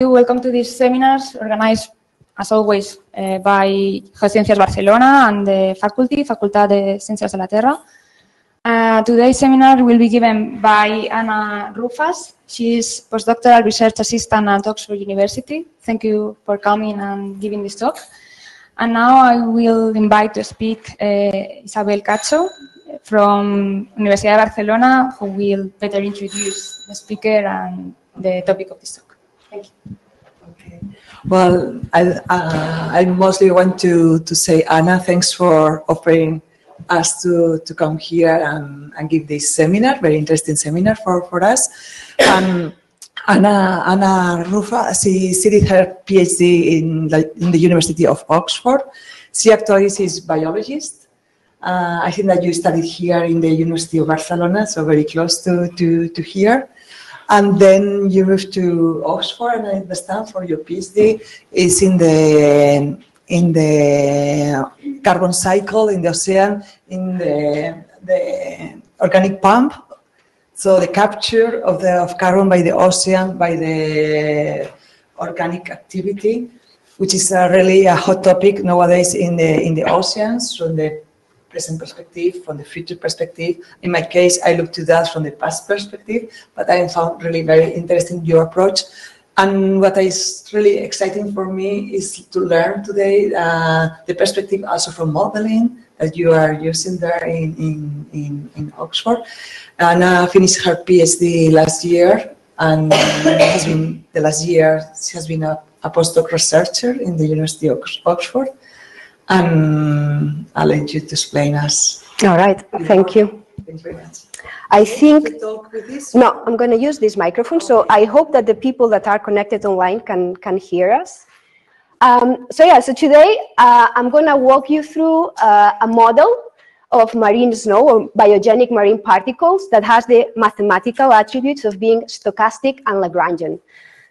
Welcome to this seminars organized, as always, uh, by Geociencias Barcelona and the faculty, Facultad de Ciencias de la Terra. Uh, today's seminar will be given by Anna Rufas. She is postdoctoral research assistant at Oxford University. Thank you for coming and giving this talk. And now I will invite to speak uh, Isabel Cacho from Universidad de Barcelona, who will better introduce the speaker and the topic of this talk. Thank you. Okay. Well, I, uh, I mostly want to, to say, Anna, thanks for offering us to, to come here and, and give this seminar, very interesting seminar for, for us. Um, Anna, Anna Rufa, she, she did her PhD in, the, in the University of Oxford. She actually is a biologist. Uh, I think that you studied here in the University of Barcelona, so very close to, to, to here. And then you moved to Oxford, and I understand for your PhD is in the in the carbon cycle in the ocean, in the, the organic pump. So the capture of the of carbon by the ocean by the organic activity, which is a really a hot topic nowadays in the in the oceans from the present perspective, from the future perspective. In my case, I look to that from the past perspective, but I found really very interesting your approach. And what is really exciting for me is to learn today uh, the perspective also from modeling that you are using there in, in, in, in Oxford. Anna finished her PhD last year and has been the last year she has been a, a postdoc researcher in the University of Oxford and I'll let you to explain us. All right, thank you. Thanks very much. I think, Talk with this? no, I'm going to use this microphone, so I hope that the people that are connected online can, can hear us. Um, so yeah, so today uh, I'm going to walk you through uh, a model of marine snow or biogenic marine particles that has the mathematical attributes of being stochastic and Lagrangian.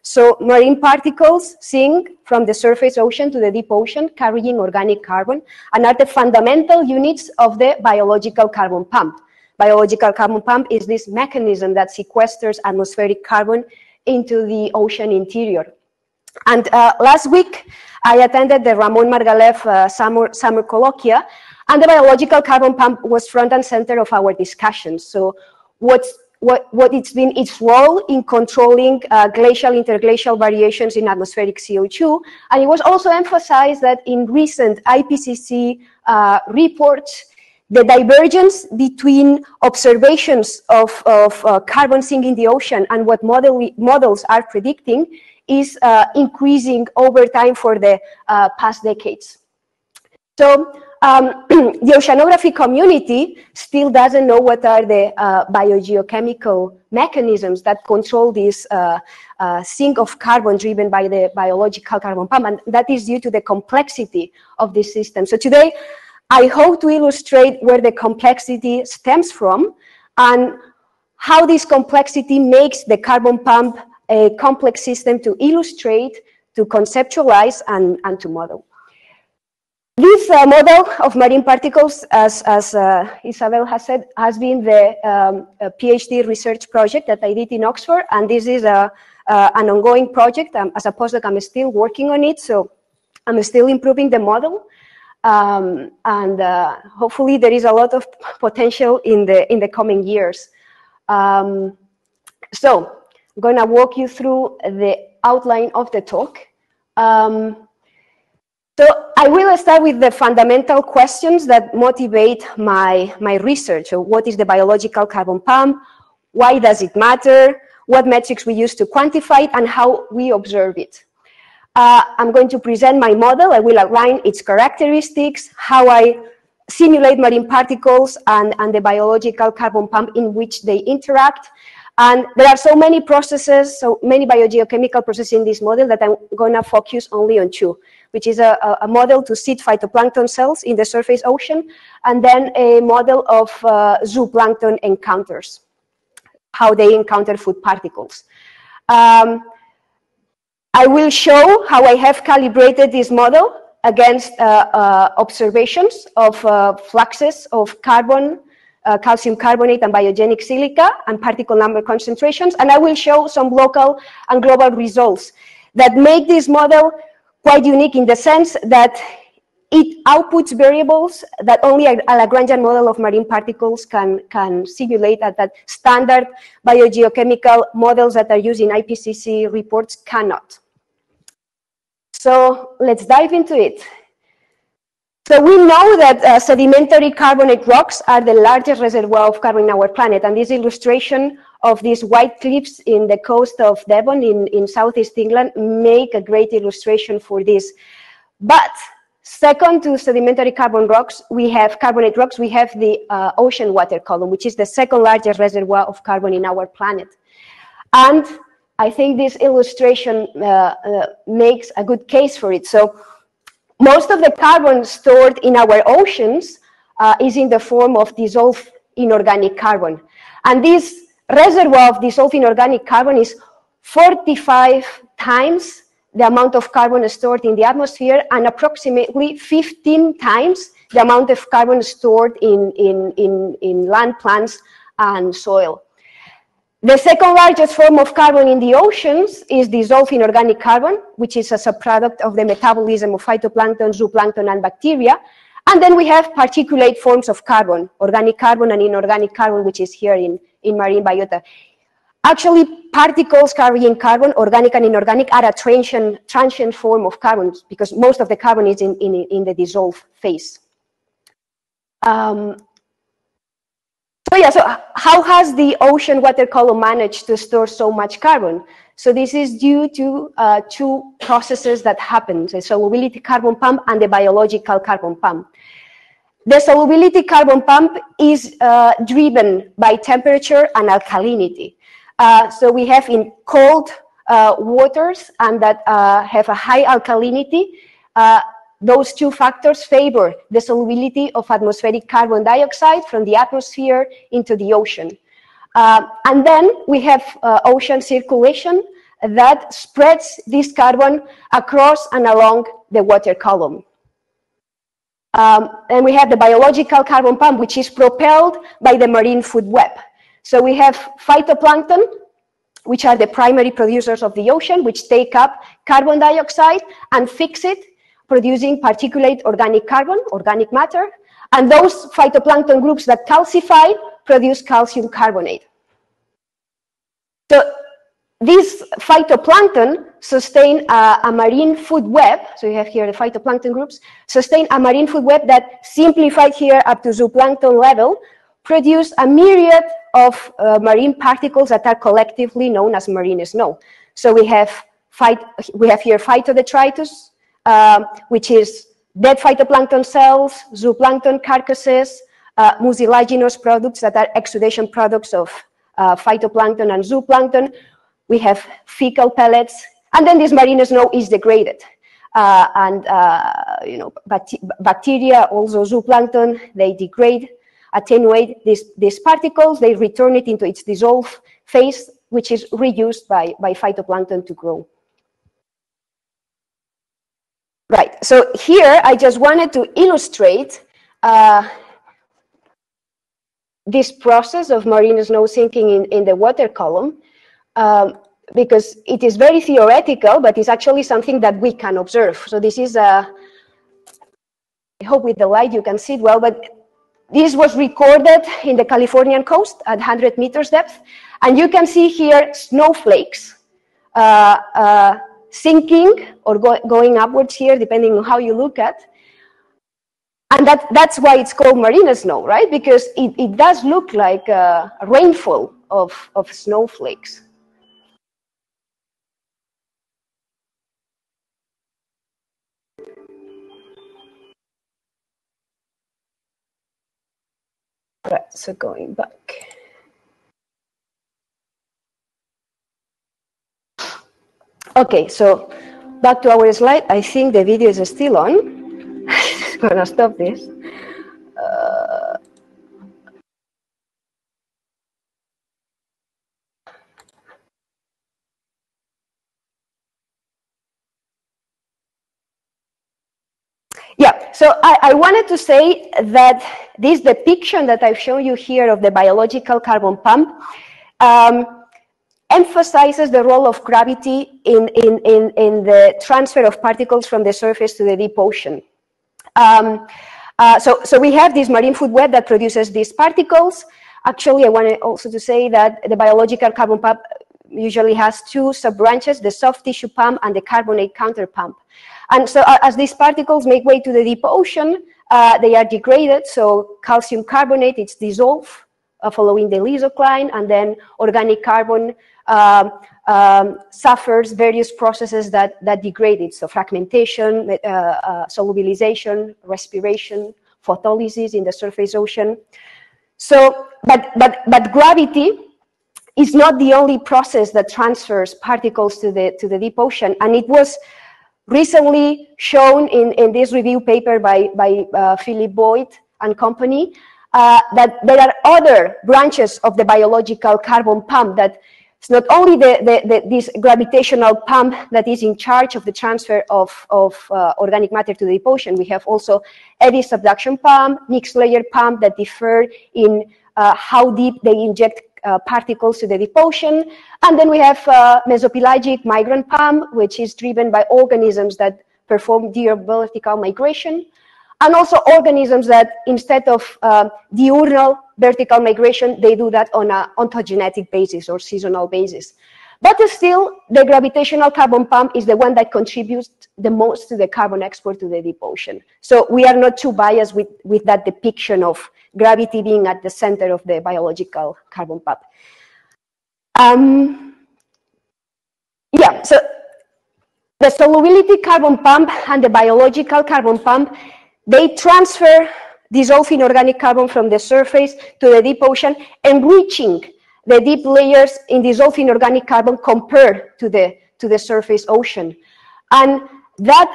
So marine particles sink from the surface ocean to the deep ocean, carrying organic carbon, and are the fundamental units of the biological carbon pump. Biological carbon pump is this mechanism that sequesters atmospheric carbon into the ocean interior. And uh, last week, I attended the Ramon Margalef uh, summer, summer colloquia, and the biological carbon pump was front and center of our discussions. So what's what, what it's been its role in controlling uh, glacial interglacial variations in atmospheric CO2. And it was also emphasized that in recent IPCC uh, reports, the divergence between observations of, of uh, carbon sink in the ocean and what model, models are predicting is uh, increasing over time for the uh, past decades. So um, the oceanography community still doesn't know what are the uh, biogeochemical mechanisms that control this uh, uh, sink of carbon driven by the biological carbon pump, and that is due to the complexity of this system. So today, I hope to illustrate where the complexity stems from and how this complexity makes the carbon pump a complex system to illustrate, to conceptualize, and, and to model. This uh, model of marine particles, as, as uh, Isabel has said, has been the um, PhD research project that I did in Oxford, and this is a, uh, an ongoing project. Um, as a postdoc, I'm still working on it, so I'm still improving the model, um, and uh, hopefully there is a lot of potential in the in the coming years. Um, so I'm going to walk you through the outline of the talk. Um, so I will start with the fundamental questions that motivate my, my research. So what is the biological carbon pump? Why does it matter? What metrics we use to quantify it and how we observe it. Uh, I'm going to present my model. I will outline its characteristics, how I simulate marine particles and, and the biological carbon pump in which they interact. And there are so many processes, so many biogeochemical processes in this model that I'm going to focus only on two which is a, a, model to seed phytoplankton cells in the surface ocean, and then a model of uh, zooplankton encounters, how they encounter food particles. Um, I will show how I have calibrated this model against uh, uh, observations of uh, fluxes of carbon, uh, calcium carbonate and biogenic silica and particle number concentrations, and I will show some local and global results that make this model quite unique in the sense that it outputs variables that only a, Lagrangian model of marine particles can, can simulate at that standard biogeochemical models that are used in IPCC reports cannot. So let's dive into it. So we know that uh, sedimentary carbonate rocks are the largest reservoir of carbon in our planet. And this illustration of these white cliffs in the coast of Devon in, in Southeast England make a great illustration for this. But second to sedimentary carbon rocks, we have carbonate rocks, we have the uh, ocean water column, which is the second largest reservoir of carbon in our planet. And I think this illustration uh, uh makes a good case for it. So most of the carbon stored in our oceans uh, is in the form of dissolved inorganic carbon. And this reservoir of dissolved inorganic carbon is 45 times the amount of carbon stored in the atmosphere and approximately 15 times the amount of carbon stored in, in, in, in land plants and soil. The second largest form of carbon in the oceans is dissolved inorganic carbon, which is a product of the metabolism of phytoplankton, zooplankton, and bacteria. And then we have particulate forms of carbon, organic carbon and inorganic carbon, which is here in, in marine biota. Actually, particles carrying carbon, organic and inorganic, are a transient, transient form of carbon because most of the carbon is in, in, in the dissolved phase. Um, so yeah, so how has the ocean water column managed to store so much carbon? So this is due to uh, two processes that happen, the solubility carbon pump and the biological carbon pump. The solubility carbon pump is uh, driven by temperature and alkalinity. Uh, so we have in cold uh, waters and that uh, have a high alkalinity, uh, those two factors favor the solubility of atmospheric carbon dioxide from the atmosphere into the ocean. Uh, and then we have uh, ocean circulation that spreads this carbon across and along the water column. Um, and we have the biological carbon pump, which is propelled by the marine food web. So we have phytoplankton, which are the primary producers of the ocean, which take up carbon dioxide and fix it producing particulate organic carbon, organic matter, and those phytoplankton groups that calcify produce calcium carbonate. So these phytoplankton sustain a, a, marine food web, so you have here the phytoplankton groups, sustain a marine food web that simplified here up to zooplankton level, produce a myriad of uh, marine particles that are collectively known as marine snow. So we have, we have here phytodetritus, uh, which is dead phytoplankton cells, zooplankton carcasses, uh, mucilaginous products that are exudation products of uh, phytoplankton and zooplankton. We have fecal pellets, and then this marine snow is degraded. Uh, and uh, you know, bacteria, also zooplankton, they degrade, attenuate these, these particles, they return it into its dissolved phase, which is reused by, by phytoplankton to grow. Right, so here I just wanted to illustrate uh, this process of marine snow sinking in, in the water column um, because it is very theoretical, but it's actually something that we can observe. So this is a, I hope with the light you can see it well, but this was recorded in the Californian coast at 100 meters depth. And you can see here snowflakes uh, uh, sinking or go, going upwards here, depending on how you look at. And that, that's why it's called marine snow, right? Because it, it does look like a rainfall of, of snowflakes. Right, so going back. Okay, so back to our slide. I think the video is still on. I'm gonna stop this. Uh, Yeah, so I, wanted to say that this depiction that I've shown you here of the biological carbon pump um, emphasizes the role of gravity in, in, in, in the transfer of particles from the surface to the deep ocean. Um, uh, so, so we have this marine food web that produces these particles. Actually, I wanted also to say that the biological carbon pump usually has two sub-branches, the soft tissue pump and the carbonate counter pump. And so as these particles make way to the deep ocean, uh, they are degraded. So calcium carbonate, it's dissolved uh, following the lysocline, and then organic carbon um, um, suffers various processes that, that degrade it. So fragmentation, uh, uh, solubilization, respiration, photolysis in the surface ocean. So, but, but, but gravity is not the only process that transfers particles to the, to the deep ocean. And it was recently shown in, in this review paper by, by uh, Philip Boyd and company uh, that there are other branches of the biological carbon pump that it's not only the, the, the, this gravitational pump that is in charge of the transfer of, of uh, organic matter to the ocean. We have also eddy subduction pump, mixed layer pump that differ in uh, how deep they inject uh, particles to the deep ocean. And then we have uh, mesopelagic migrant pump, which is driven by organisms that perform vertical migration and also organisms that instead of uh, diurnal vertical migration, they do that on an ontogenetic basis or seasonal basis. But still, the gravitational carbon pump is the one that contributes the most to the carbon export to the deep ocean. So we are not too biased with, with that depiction of gravity being at the center of the biological carbon pump. Um, yeah, so the solubility carbon pump and the biological carbon pump they transfer dissolving organic carbon from the surface to the deep ocean, enriching the deep layers in dissolving organic carbon compared to the, to the surface ocean. And that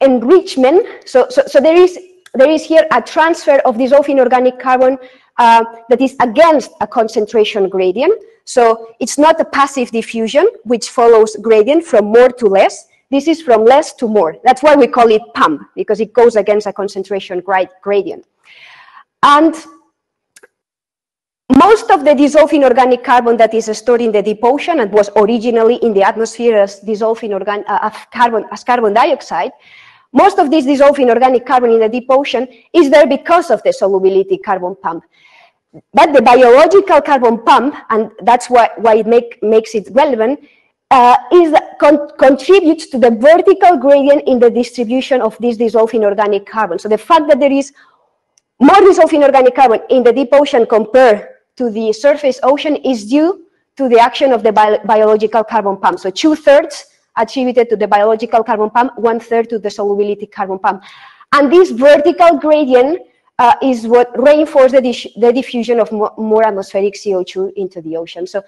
enrichment, so, so, so there, is, there is here a transfer of dissolving organic carbon uh, that is against a concentration gradient. So it's not a passive diffusion, which follows gradient from more to less. This is from less to more. That's why we call it pump, because it goes against a concentration gradient. And most of the dissolving organic carbon that is stored in the deep ocean and was originally in the atmosphere as dissolving organ uh, carbon as carbon dioxide, most of this dissolving organic carbon in the deep ocean is there because of the solubility carbon pump. But the biological carbon pump, and that's why, why it make, makes it relevant, uh, is con contributes to the vertical gradient in the distribution of this dissolving organic carbon. So the fact that there is more dissolving organic carbon in the deep ocean compared to the surface ocean is due to the action of the bi biological carbon pump. So two thirds attributed to the biological carbon pump, one third to the solubility carbon pump. And this vertical gradient uh, is what reinforces the, the, diffusion of more, more atmospheric CO2 into the ocean. So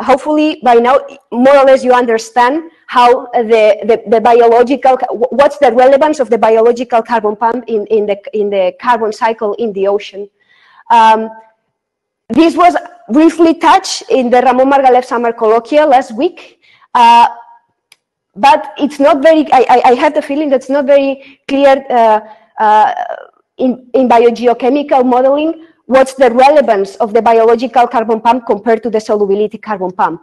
hopefully by now more or less you understand how the, the, the, biological what's the relevance of the biological carbon pump in, in the in the carbon cycle in the ocean um, this was briefly touched in the Ramon Margalef summer colloquial last week uh, but it's not very I, I, have the feeling that's not very clear uh, uh, in, in biogeochemical modeling what's the relevance of the biological carbon pump compared to the solubility carbon pump?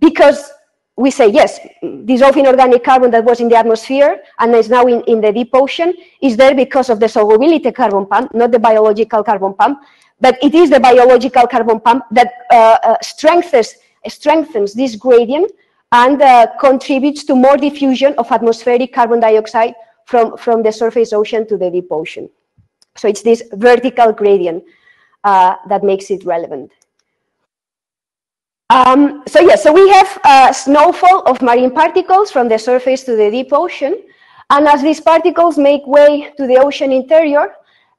Because we say, yes, dissolving organic carbon that was in the atmosphere and is now in, in the deep ocean is there because of the solubility carbon pump, not the biological carbon pump. But it is the biological carbon pump that uh, uh, strengthens, strengthens this gradient and uh, contributes to more diffusion of atmospheric carbon dioxide from, from the surface ocean to the deep ocean. So it's this vertical gradient uh, that makes it relevant. Um, so yes, so we have a snowfall of marine particles from the surface to the deep ocean. And as these particles make way to the ocean interior,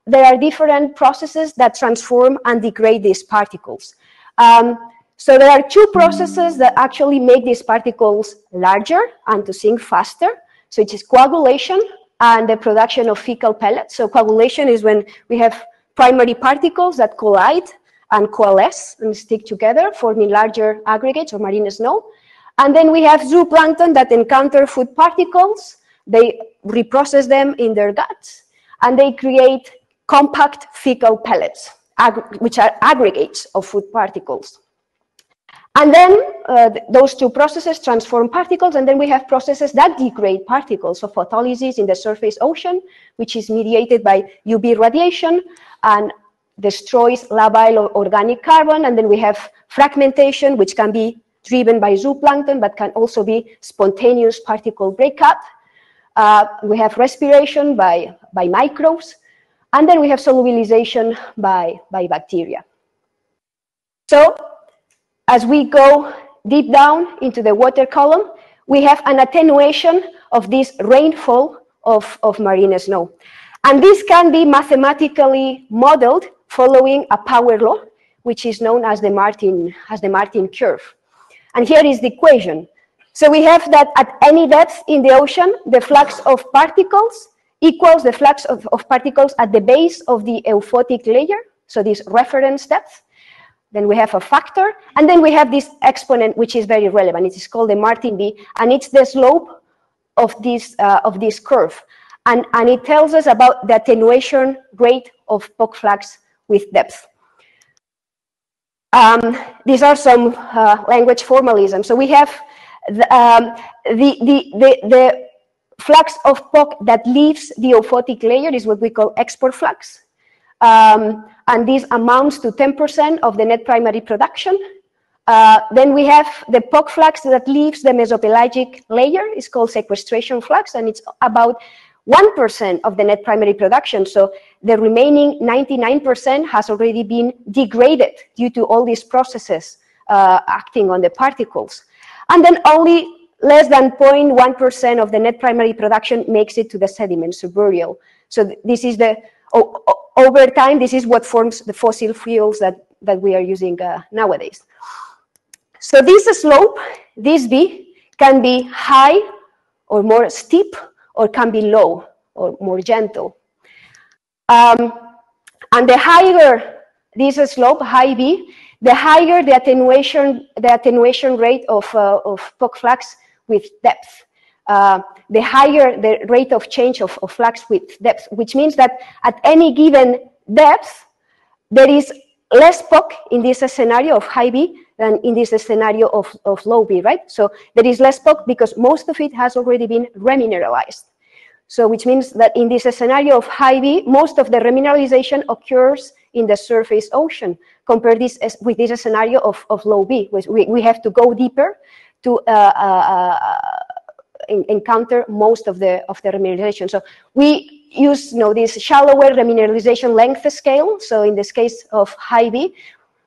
there are different processes that transform and degrade these particles. Um, so there are two processes that actually make these particles larger and to sink faster. So it is coagulation and the production of fecal pellets. So coagulation is when we have primary particles that collide and coalesce and stick together, forming larger aggregates or marine snow. And then we have zooplankton that encounter food particles. They reprocess them in their guts, and they create compact fecal pellets, which are aggregates of food particles. And then uh, th those two processes transform particles, and then we have processes that degrade particles. So photolysis in the surface ocean, which is mediated by UV radiation and destroys labile organic carbon. And then we have fragmentation, which can be driven by zooplankton, but can also be spontaneous particle breakup. Uh, we have respiration by, by microbes. And then we have solubilization by, by bacteria. So as we go deep down into the water column, we have an attenuation of this rainfall of, of marine snow. And this can be mathematically modeled following a power law, which is known as the Martin, as the Martin curve. And here is the equation. So we have that at any depth in the ocean, the flux of particles equals the flux of, of particles at the base of the euphotic layer, so this reference depth. Then we have a factor, and then we have this exponent, which is very relevant. It is called the Martin B, and it's the slope of this, uh, of this curve. And, and it tells us about the attenuation rate of POC flux with depth. Um, these are some uh, language formalism. So we have the, um, the, the, the, the flux of POC that leaves the euphotic layer is what we call export flux. Um, and this amounts to 10% of the net primary production. Uh, then we have the POC flux that leaves the mesopelagic layer. It's called sequestration flux, and it's about 1% of the net primary production. So the remaining 99% has already been degraded due to all these processes uh, acting on the particles. And then only less than 0.1% of the net primary production makes it to the sediment subburial. So this is the over time, this is what forms the fossil fuels that, that we are using uh, nowadays. So this slope, this B, can be high or more steep, or can be low or more gentle. Um, and the higher this slope, high B, the higher the attenuation, the attenuation rate of, uh, of POC flux with depth uh, the higher the rate of change of, of flux with depth, which means that at any given depth, there is less POC in this scenario of high B than in this scenario of, of low B, right? So there is less POC because most of it has already been remineralized. So which means that in this scenario of high B, most of the remineralization occurs in the surface ocean compared this with this scenario of, of low B. We, we have to go deeper to uh, uh, uh encounter most of the of the remineralization. So we use you know this shallower remineralization length scale. So in this case of high B,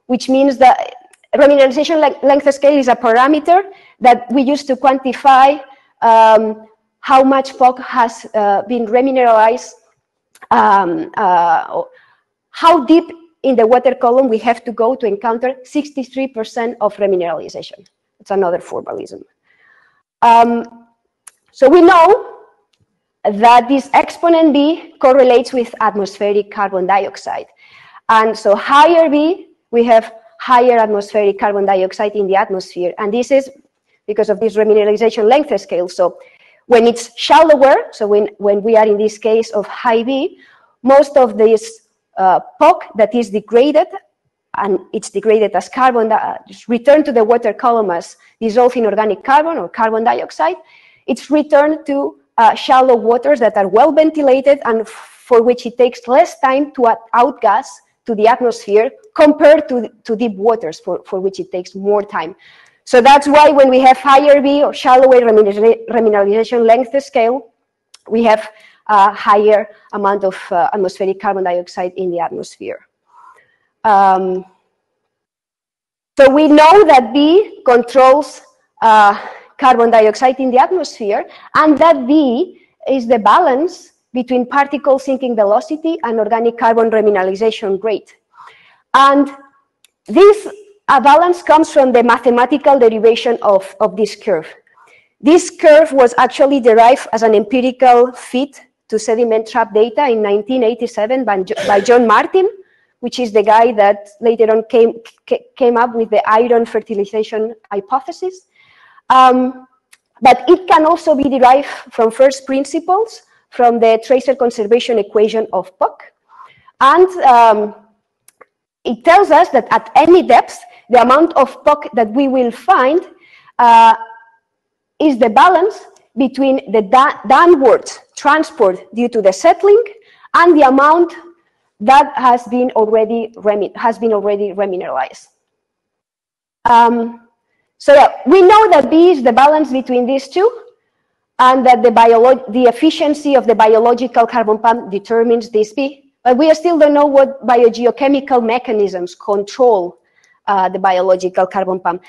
which means that remineralization le length scale is a parameter that we use to quantify um, how much POC has uh, been remineralized, um, uh, how deep in the water column we have to go to encounter 63% of remineralization. It's another formalism. Um, so we know that this exponent B correlates with atmospheric carbon dioxide. And so higher B, we have higher atmospheric carbon dioxide in the atmosphere. And this is because of this remineralization length scale. So when it's shallower, so when, when we are in this case of high B, most of this uh, POC that is degraded, and it's degraded as carbon, uh, returned to the water column as dissolved in organic carbon or carbon dioxide, it's returned to uh, shallow waters that are well ventilated and for which it takes less time to outgas to the atmosphere compared to, to deep waters for, for which it takes more time. So that's why when we have higher B or shallower remineralization length scale, we have a higher amount of uh, atmospheric carbon dioxide in the atmosphere. Um, so we know that B controls uh, carbon dioxide in the atmosphere, and that B is the balance between particle sinking velocity and organic carbon remineralization rate. And this a balance comes from the mathematical derivation of, of this curve. This curve was actually derived as an empirical fit to sediment trap data in 1987 by, by John Martin, which is the guy that later on came, came up with the iron fertilization hypothesis. Um, but it can also be derived from first principles from the tracer conservation equation of POC. And um, it tells us that at any depth, the amount of POC that we will find uh, is the balance between the da downward transport due to the settling and the amount that has been already has been already remineralized. Um, so yeah, we know that B is the balance between these two, and that the, the efficiency of the biological carbon pump determines this B. But we still don't know what biogeochemical mechanisms control uh, the biological carbon pump.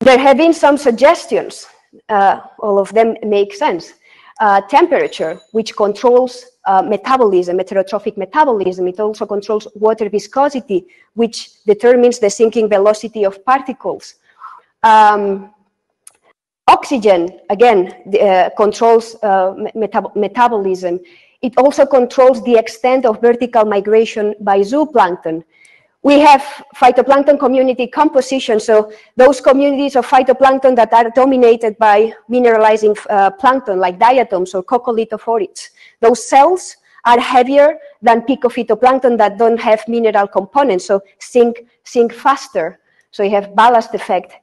There have been some suggestions. Uh, all of them make sense. Uh, temperature, which controls uh, metabolism, heterotrophic metabolism. It also controls water viscosity, which determines the sinking velocity of particles. Um, oxygen, again, uh, controls uh, metab metabolism. It also controls the extent of vertical migration by zooplankton. We have phytoplankton community composition, so those communities of phytoplankton that are dominated by mineralizing uh, plankton like diatoms or coccolithophorids. Those cells are heavier than picophytoplankton that don't have mineral components, so sink, sink faster. So you have ballast effect.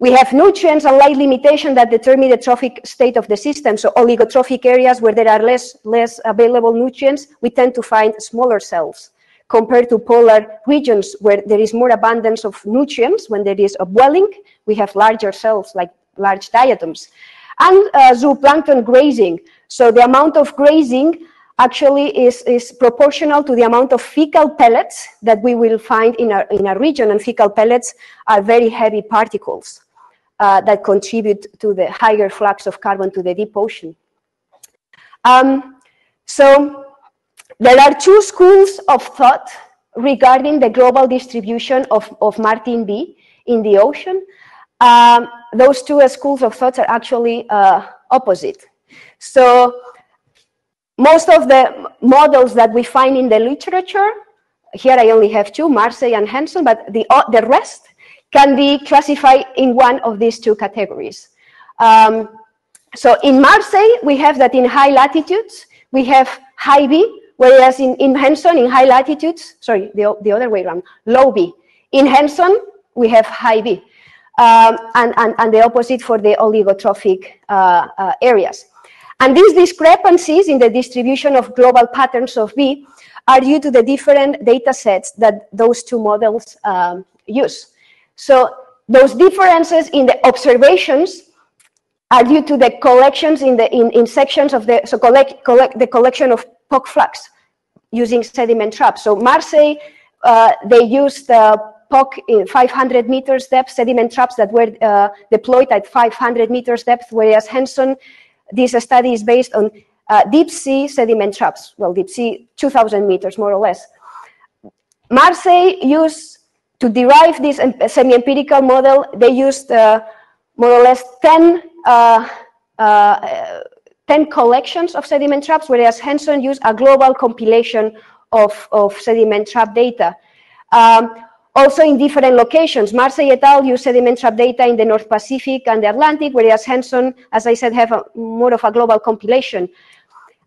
We have nutrients and light limitation that determine the trophic state of the system. So oligotrophic areas where there are less, less available nutrients, we tend to find smaller cells compared to polar regions where there is more abundance of nutrients. When there is upwelling, we have larger cells like large diatoms. And uh, zooplankton grazing. So the amount of grazing actually is, is proportional to the amount of fecal pellets that we will find in a, in a region. And fecal pellets are very heavy particles uh, that contribute to the higher flux of carbon to the deep ocean. Um, so there are two schools of thought regarding the global distribution of, of Martin B in the ocean. Um, those two schools of thought are actually uh, opposite. So most of the models that we find in the literature, here I only have two, Marsay and Henson, but the, uh, the rest can be classified in one of these two categories. Um, so in Marsay, we have that in high latitudes, we have high B, whereas in, in Henson, in high latitudes, sorry, the, the other way around, low B. In Henson, we have high B, um, and, and, and the opposite for the oligotrophic uh, uh, areas. And these discrepancies in the distribution of global patterns of B are due to the different data sets that those two models um, use. So those differences in the observations are due to the collections in the in, in sections of the so collect, collect the collection of POC flux using sediment traps. So Marsay, uh, they used uh, POC in 500 meters depth sediment traps that were uh, deployed at 500 meters depth, whereas Henson, this study is based on uh, deep sea sediment traps. Well, deep sea, 2,000 meters more or less. Marsay used to derive this semi-empirical model, they used uh, more or less 10, uh, uh, 10 collections of sediment traps, whereas Henson used a global compilation of, of sediment trap data. Um, also in different locations. Marsay et al. use sediment trap data in the North Pacific and the Atlantic, whereas Henson, as I said, have a, more of a global compilation.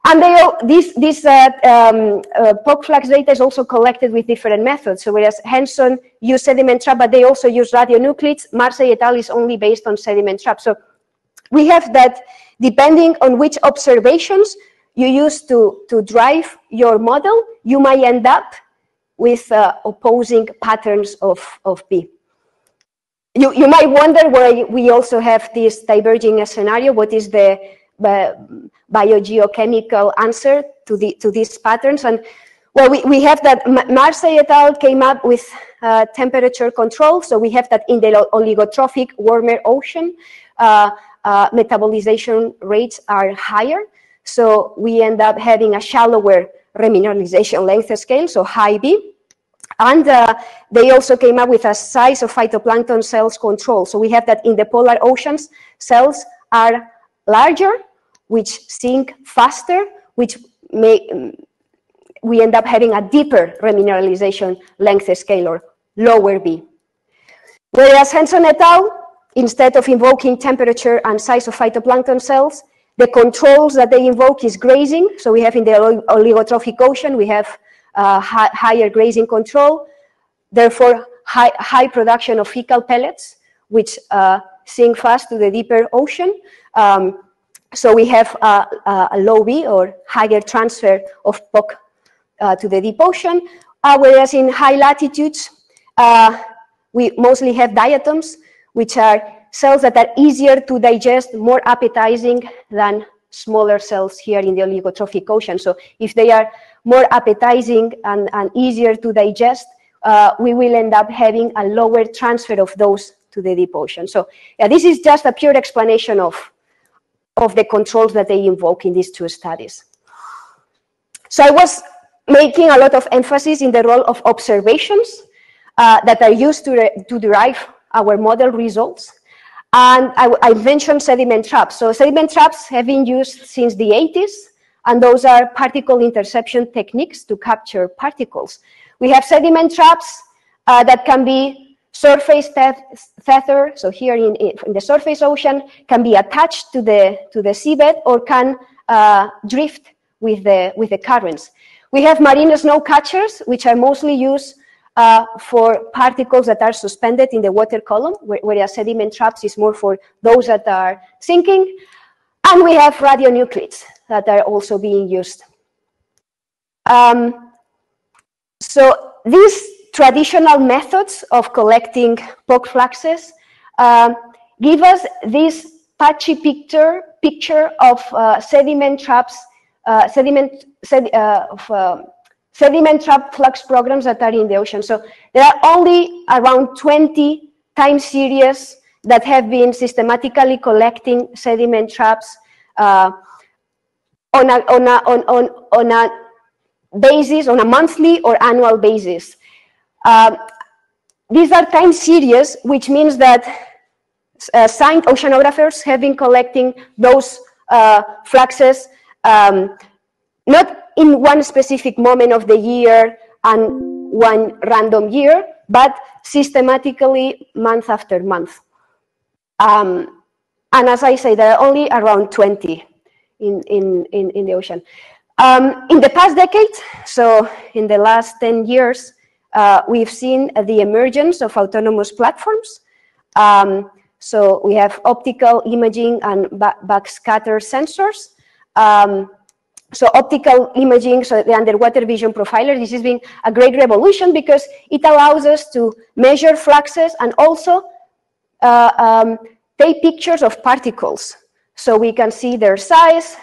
And they all, this, this uh, um, uh, data is also collected with different methods. So whereas Henson used sediment trap, but they also use radionuclides, Marsay et al. is only based on sediment trap. So we have that depending on which observations you use to, to drive your model, you might end up with uh, opposing patterns of, of B. You, you might wonder why we also have this diverging scenario. What is the biogeochemical answer to, the, to these patterns. And well, we, we have that Marsay et al. came up with uh, temperature control. So we have that in the oligotrophic warmer ocean, uh, uh, metabolization rates are higher. So we end up having a shallower remineralization length scale, so high B. And uh, they also came up with a size of phytoplankton cells control. So we have that in the polar oceans, cells are larger which sink faster, which may, we end up having a deeper remineralization length scale or lower B. Whereas Henson et al., instead of invoking temperature and size of phytoplankton cells, the controls that they invoke is grazing. So we have in the oligotrophic ocean, we have uh, hi higher grazing control, therefore high, high production of fecal pellets, which uh, sink fast to the deeper ocean. Um, so we have a, a, low B or higher transfer of POC uh, to the deep ocean, uh, whereas in high latitudes, uh, we mostly have diatoms, which are cells that are easier to digest, more appetizing than smaller cells here in the oligotrophic ocean. So if they are more appetizing and, and easier to digest, uh, we will end up having a lower transfer of those to the deep ocean. So yeah, this is just a pure explanation of, of the controls that they invoke in these two studies. So I was making a lot of emphasis in the role of observations uh, that are used to, to derive our model results. And I, I, mentioned sediment traps. So sediment traps have been used since the 80s, and those are particle interception techniques to capture particles. We have sediment traps uh, that can be surface tether, so here in, in, the surface ocean, can be attached to the, to the seabed or can uh, drift with the, with the currents. We have marine snow catchers, which are mostly used uh, for particles that are suspended in the water column, whereas sediment traps is more for those that are sinking. And we have radionuclides that are also being used. Um, so these traditional methods of collecting POC fluxes um, give us this patchy picture, picture of uh, sediment traps, uh, sediment, sed, uh, of, um, sediment trap flux programs that are in the ocean. So there are only around 20 time series that have been systematically collecting sediment traps uh, on, a, on, a, on, on, on a basis, on a monthly or annual basis. Um, these are time series, which means that uh, signed oceanographers have been collecting those uh, fluxes um, not in one specific moment of the year and one random year, but systematically month after month. Um, and as I say, there are only around 20 in, in, in, in the ocean. Um, in the past decade, so in the last 10 years, uh, we've seen the emergence of autonomous platforms. Um, so we have optical imaging and backscatter sensors. Um, so optical imaging, so the underwater vision profiler, this has been a great revolution because it allows us to measure fluxes and also uh, um, take pictures of particles. So we can see their size,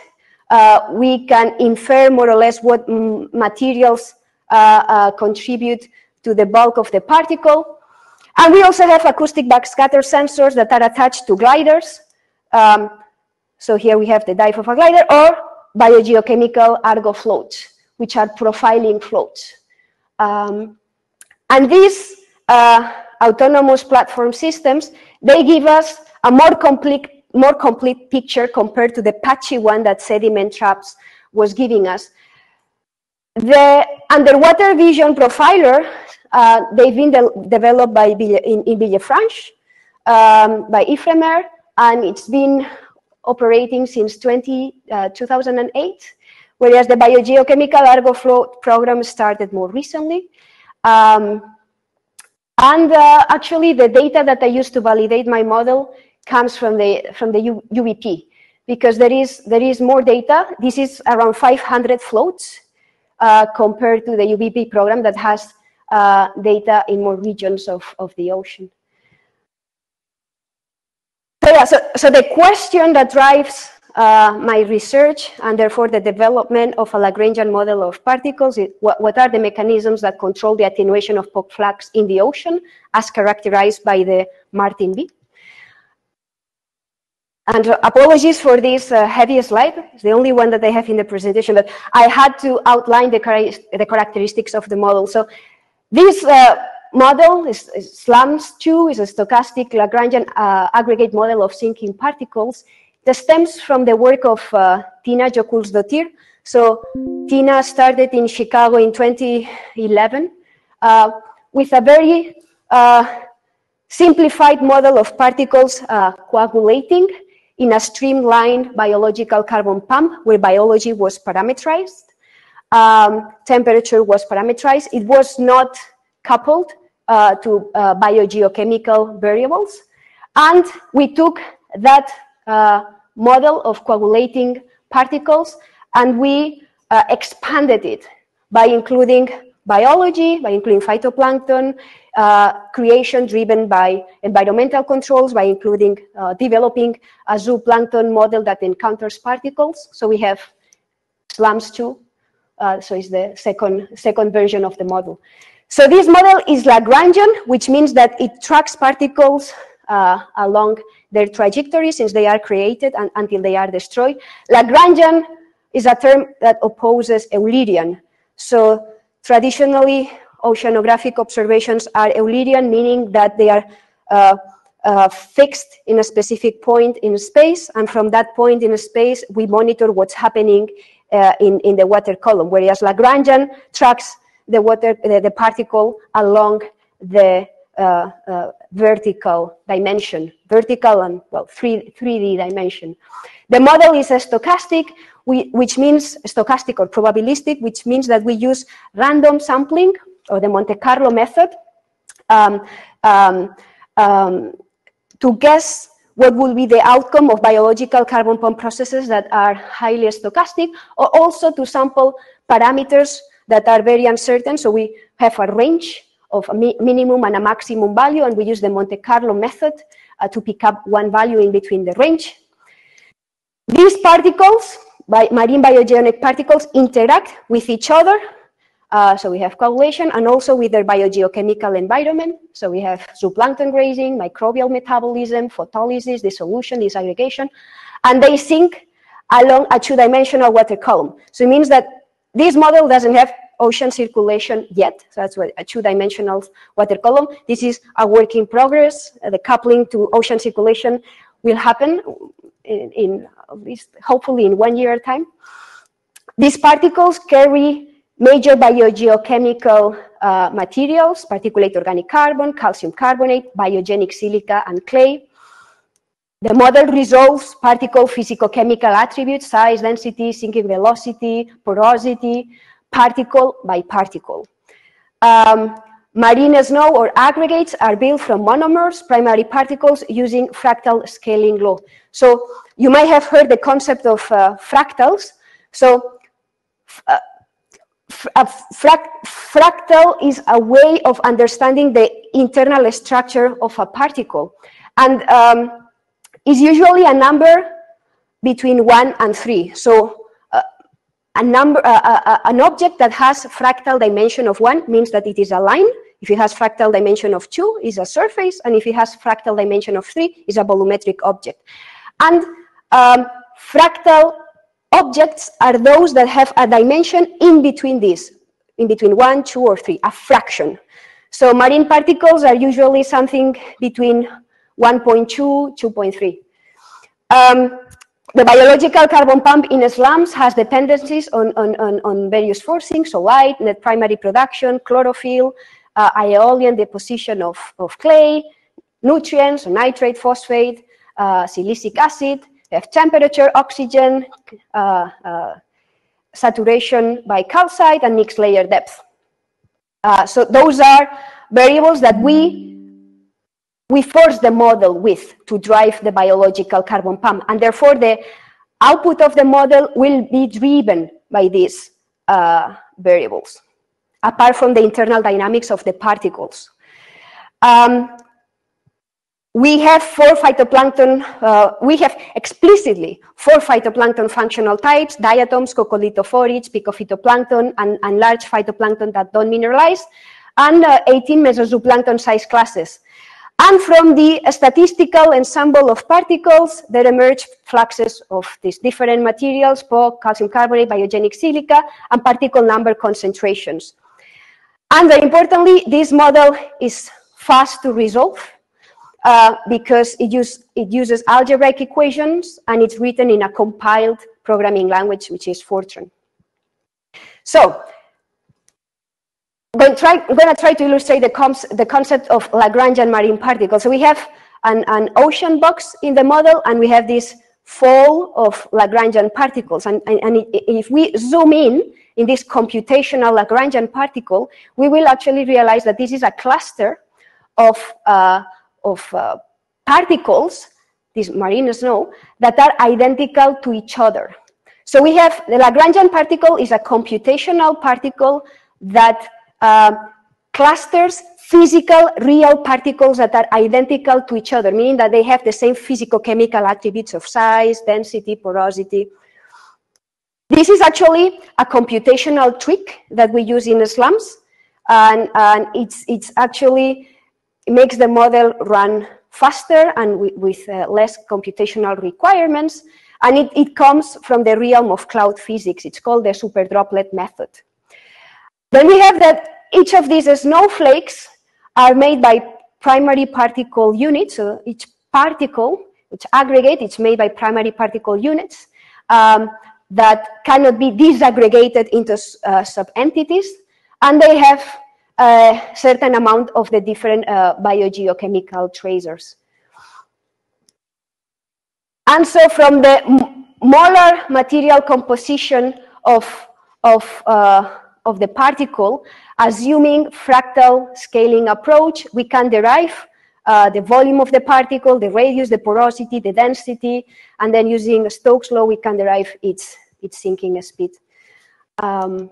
uh, we can infer more or less what materials uh, uh, contribute to the bulk of the particle. And we also have acoustic backscatter sensors that are attached to gliders. Um, so here we have the dive of a glider, or biogeochemical Argo floats, which are profiling floats. Um, and these uh, autonomous platform systems, they give us a more complete, more complete picture compared to the patchy one that sediment traps was giving us. The underwater vision profiler, uh, they've been de developed by in, in Villefranche um, by Ifremer, and it's been operating since 20, uh, 2008, whereas the biogeochemical Argo float program started more recently. Um, and uh, actually, the data that I used to validate my model comes from the from the U UVP because there is there is more data. This is around 500 floats uh, compared to the UVP program that has uh, data in more regions of, of the ocean. So yeah, so, so the question that drives uh, my research and therefore the development of a Lagrangian model of particles is what, what are the mechanisms that control the attenuation of POC flux in the ocean as characterized by the Martin B. And uh, apologies for this uh, heavy slide. It's the only one that I have in the presentation, but I had to outline the, the characteristics of the model. So this uh, model is, is SLAMS2 is a stochastic Lagrangian uh, aggregate model of sinking particles that stems from the work of uh, Tinna Jokulsdottir. So Tinna started in Chicago in 2011 uh, with a very uh, simplified model of particles uh, coagulating in a streamlined biological carbon pump where biology was parameterized. um, temperature was parameterized. It was not coupled uh, to uh, biogeochemical variables. And we took that uh, model of coagulating particles and we uh, expanded it by including biology, by including phytoplankton, uh, creation driven by environmental controls, by including uh, developing a zooplankton model that encounters particles. So we have SLAMS 2, uh, so it's the second, second version of the model. So this model is Lagrangian, which means that it tracks particles uh, along their trajectory since they are created and until they are destroyed. Lagrangian is a term that opposes Eulerian. So traditionally, oceanographic observations are Eulerian, meaning that they are uh, uh, fixed in a specific point in space, and from that point in space, we monitor what's happening uh, in, in the water column, whereas Lagrangian tracks the water, the, the particle along the uh, uh, vertical dimension, vertical and well, 3, 3D dimension. The model is stochastic, we, which means stochastic or probabilistic, which means that we use random sampling or the Monte Carlo method um, um, um, to guess what will be the outcome of biological carbon pump processes that are highly stochastic, or also to sample parameters that are very uncertain. So we have a range of a mi minimum and a maximum value, and we use the Monte Carlo method uh, to pick up one value in between the range. These particles, by marine biogenic particles, interact with each other. Uh, so we have coagulation and also with their biogeochemical environment. So we have zooplankton grazing, microbial metabolism, photolysis, dissolution, disaggregation, and they sink along a two-dimensional water column. So it means that this model doesn't have ocean circulation yet. So that's what a two-dimensional water column. This is a work in progress. Uh, the coupling to ocean circulation will happen in, in least hopefully in one year time. These particles carry major biogeochemical uh, materials, particulate organic carbon, calcium carbonate, biogenic silica, and clay. The model resolves particle physicochemical attributes, size, density, sinking velocity, porosity, particle by particle. Um, marine snow or aggregates are built from monomers, primary particles, using fractal scaling law. So you might have heard the concept of uh, fractals. So uh, a fractal is a way of understanding the internal structure of a particle. And um, is usually a number between one and three. So a number, uh, uh, an object that has fractal dimension of one means that it is a line. If it has fractal dimension of two, is a surface, and if it has fractal dimension of three, is a volumetric object. And um, fractal objects are those that have a dimension in between these, in between one, two, or three, a fraction. So marine particles are usually something between 1.2, 2.3. Um, the biological carbon pump in SLAMS has dependencies on, on, on, on various forcings, so light, net primary production, chlorophyll, uh, aeolian deposition of, of clay, nutrients, nitrate, phosphate, uh, silicic acid, have temperature, oxygen, uh, uh, saturation by calcite, and mixed layer depth. Uh, so those are variables that we we force the model with to drive the biological carbon pump. And therefore, the output of the model will be driven by these uh, variables, apart from the internal dynamics of the particles. Um, we have four phytoplankton, uh, we have explicitly four phytoplankton functional types, diatoms, coccolithophorids, picophytoplankton, and, and large phytoplankton that don't mineralize, and uh, 18 mesozooplankton size classes. And from the statistical ensemble of particles, there emerge fluxes of these different materials, POC, calcium carbonate, biogenic silica, and particle number concentrations. And very importantly, this model is fast to resolve uh, because it, use, it uses algebraic equations and it's written in a compiled programming language, which is Fortran. So going, try, I'm going to try to illustrate the, the concept of Lagrangian marine particles. So we have an, an, ocean box in the model, and we have this fall of Lagrangian particles. And, and, and if we zoom in in this computational Lagrangian particle, we will actually realize that this is a cluster of, uh, of uh, particles, these marine snow, that are identical to each other. So we have the Lagrangian particle is a computational particle that uh, clusters physical real particles that are identical to each other, meaning that they have the same physicochemical attributes of size, density, porosity. This is actually a computational trick that we use in SLAMS, and, and it's, it's actually it makes the model run faster and with, with uh, less computational requirements, and it, it comes from the realm of cloud physics. It's called the super droplet method. Then we have that each of these snowflakes are made by primary particle units. So each particle, which aggregate, it's made by primary particle units um, that cannot be disaggregated into uh, sub-entities. And they have a certain amount of the different uh, biogeochemical tracers. And so from the molar material composition of, of uh, of the particle, assuming fractal scaling approach, we can derive uh, the volume of the particle, the radius, the porosity, the density, and then using Stokes' law, we can derive its, its sinking speed. Um,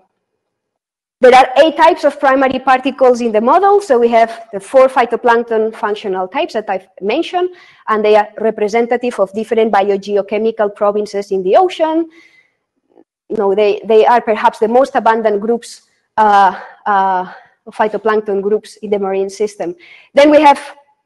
there are eight types of primary particles in the model. So we have the four phytoplankton functional types that I've mentioned, and they are representative of different biogeochemical provinces in the ocean you know, they, they are perhaps the most abundant groups, uh, uh, phytoplankton groups in the marine system. Then we have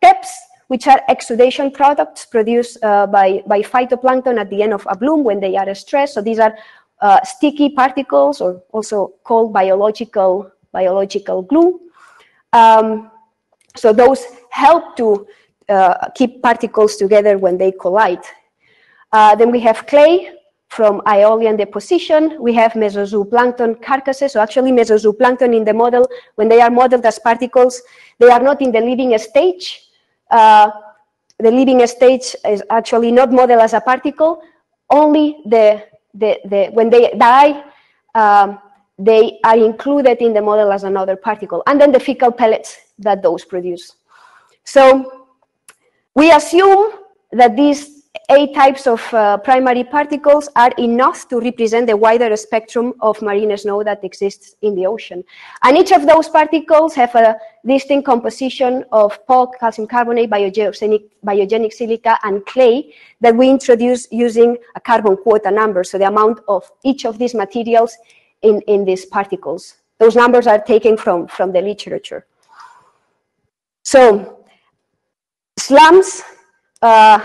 TEPs, which are exudation products produced uh, by, by phytoplankton at the end of a bloom when they are stressed. So these are uh, sticky particles, or also called biological, biological glue. Um, so those help to uh, keep particles together when they collide. Uh, then we have clay, from aeolian deposition. We have mesozooplankton carcasses. So actually mesozooplankton in the model, when they are modeled as particles, they are not in the living stage. Uh, the living stage is actually not modeled as a particle. Only the, the, the when they die, um, they are included in the model as another particle. And then the fecal pellets that those produce. So we assume that these eight types of uh, primary particles are enough to represent the wider spectrum of marine snow that exists in the ocean. And each of those particles have a distinct composition of POC, calcium carbonate, biogenic, biogenic silica, and clay that we introduce using a carbon quota number, so the amount of each of these materials in, in these particles. Those numbers are taken from, from the literature. So, SLAMS uh,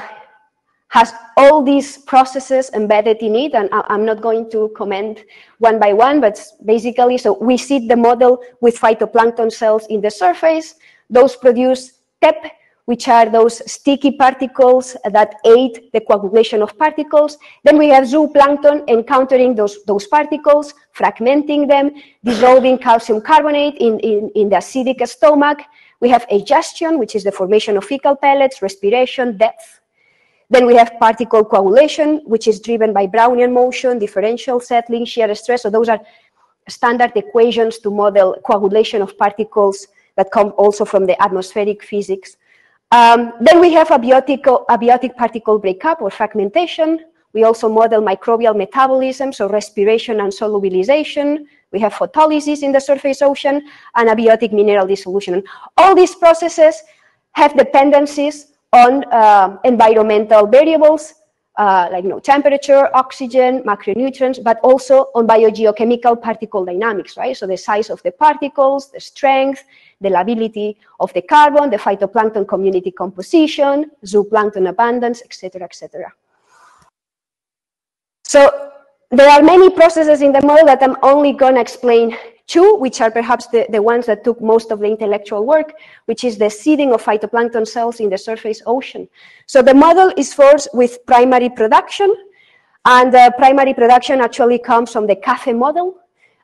has all these processes embedded in it, and I'm not going to comment one by one, but basically, so we seed the model with phytoplankton cells in the surface. Those produce TEP, which are those sticky particles that aid the coagulation of particles. Then we have zooplankton encountering those, those particles, fragmenting them, dissolving calcium carbonate in, in, in the acidic stomach. We have egestion, which is the formation of fecal pellets, respiration, death, then we have particle coagulation, which is driven by Brownian motion, differential settling, shear stress. So those are standard equations to model coagulation of particles that come also from the atmospheric physics. Um, then we have abiotic, abiotic particle breakup or fragmentation. We also model microbial metabolism, so respiration and solubilization. We have photolysis in the surface ocean and abiotic mineral dissolution. All these processes have dependencies on uh, environmental variables uh, like you know, temperature, oxygen, macronutrients, but also on biogeochemical particle dynamics, right? So the size of the particles, the strength, the lability of the carbon, the phytoplankton community composition, zooplankton abundance, etc., etc. So there are many processes in the model that I'm only going to explain two, which are perhaps the, the ones that took most of the intellectual work, which is the seeding of phytoplankton cells in the surface ocean. So the model is first with primary production, and primary production actually comes from the CAFE model.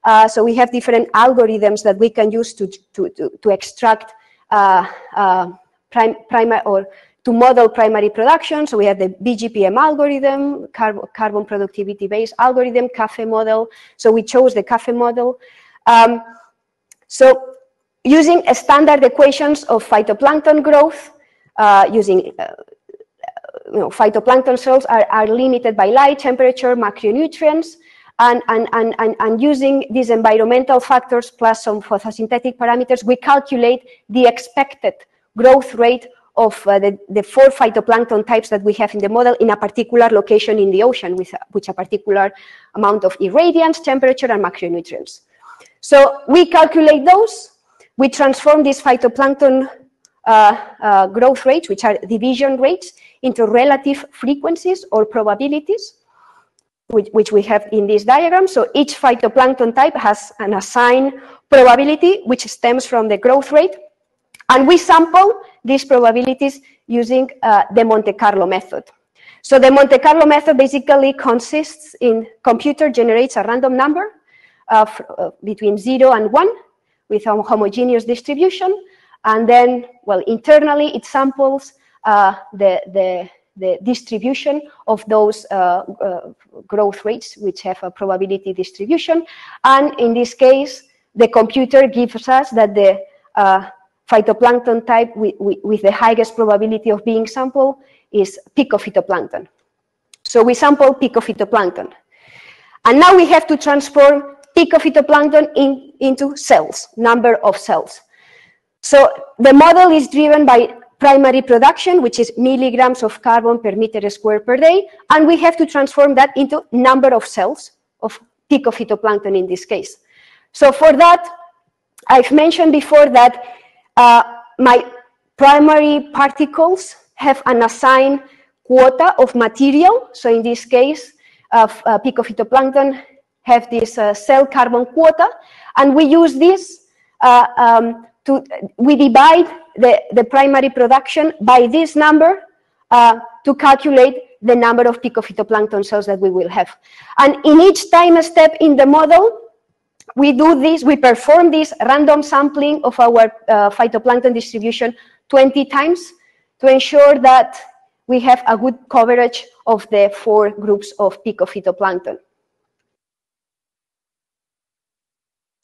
Uh, so we have different algorithms that we can use to, to, to, to extract uh, uh prime, primary or to model primary production. So we have the VGPM algorithm, carb carbon productivity-based algorithm, CAFE model. So we chose the CAFE model. Um, so using standard equations of phytoplankton growth, uh, using uh, you know, phytoplankton cells are, are limited by light, temperature, macronutrients, and, and, and, and, and using these environmental factors plus some photosynthetic parameters, we calculate the expected growth rate of uh, the, the four phytoplankton types that we have in the model in a particular location in the ocean with a, with a particular amount of irradiance, temperature, and macronutrients. So we calculate those, we transform these phytoplankton uh, uh, growth rates, which are division rates, into relative frequencies or probabilities, which, which we have in this diagram. So each phytoplankton type has an assigned probability, which stems from the growth rate. And we sample these probabilities using uh, the Monte Carlo method. So the Monte Carlo method basically consists in computer generates a random number uh, between zero and one with a homogeneous distribution. And then, well, internally it samples uh, the, the, the distribution of those uh, uh, growth rates, which have a probability distribution. And in this case, the computer gives us that the uh, phytoplankton type with, with, with, the highest probability of being sampled is picophytoplankton. So we sample picophytoplankton. And now we have to transform picophytoplankton in, into cells, number of cells. So the model is driven by primary production, which is milligrams of carbon per meter square per day, and we have to transform that into number of cells of picophytoplankton in this case. So for that, I've mentioned before that uh, my primary particles have an assigned quota of material. So in this case, uh, uh, picophytoplankton have this uh, cell carbon quota, and we use this uh, um, to, we divide the, the primary production by this number uh, to calculate the number of picophytoplankton cells that we will have. And in each time step in the model, we do this, we perform this random sampling of our uh, phytoplankton distribution 20 times to ensure that we have a good coverage of the four groups of picophytoplankton.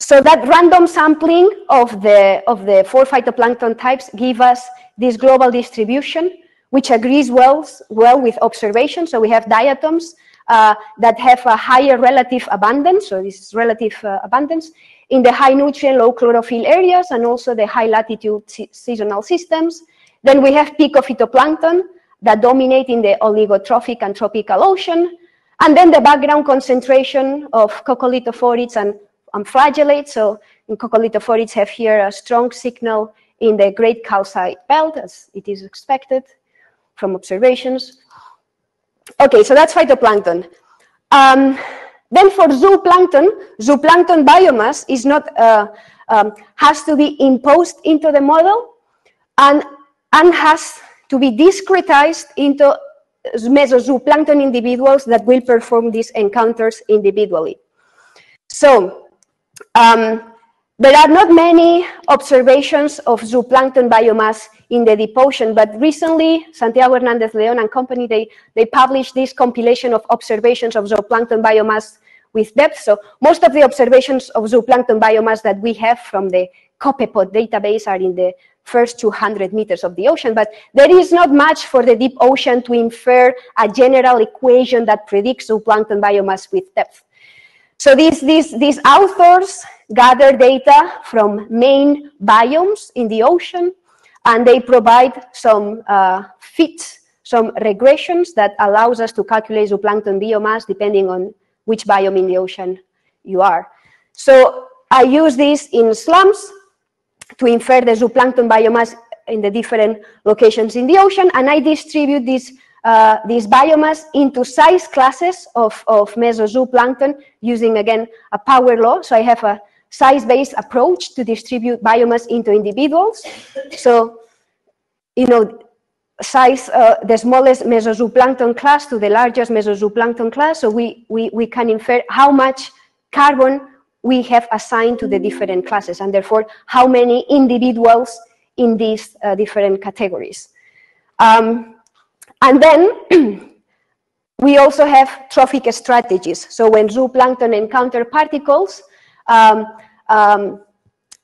So that random sampling of the, of the four phytoplankton types give us this global distribution, which agrees well, well with observation. So we have diatoms uh, that have a higher relative abundance, so this is relative uh, abundance, in the high nutrient, low chlorophyll areas, and also the high latitude seasonal systems. Then we have picophytoplankton that dominate in the oligotrophic and tropical ocean. And then the background concentration of coccolithophorids and flagellate. So in coccolithophorids have here a strong signal in the great calcite belt, as it is expected from observations. Okay, so that's phytoplankton. Um, then for zooplankton, zooplankton biomass is not uh, um, has to be imposed into the model and, and has to be discretized into mesozooplankton individuals that will perform these encounters individually. So um, there are not many observations of zooplankton biomass in the deep ocean, but recently Santiago Hernandez Leon and company, they, they published this compilation of observations of zooplankton biomass with depth. So most of the observations of zooplankton biomass that we have from the COPEPOD database are in the first 200 meters of the ocean, but there is not much for the deep ocean to infer a general equation that predicts zooplankton biomass with depth. So these, these, these authors gather data from main biomes in the ocean, and they provide some uh, fits, some regressions that allows us to calculate zooplankton biomass depending on which biome in the ocean you are. So I use this in SLAMS to infer the zooplankton biomass in the different locations in the ocean, and I distribute this uh, this biomass into size classes of, of mesozooplankton using, again, a power law. So I have a size-based approach to distribute biomass into individuals. So, you know, size, uh, the smallest mesozooplankton class to the largest mesozooplankton class. So we, we, we can infer how much carbon we have assigned to the different classes and therefore how many individuals in these uh, different categories. Um, and then we also have trophic strategies. So when zooplankton encounter particles, um, um,